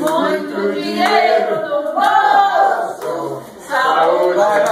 Muito dinheiro no bolso, saúde.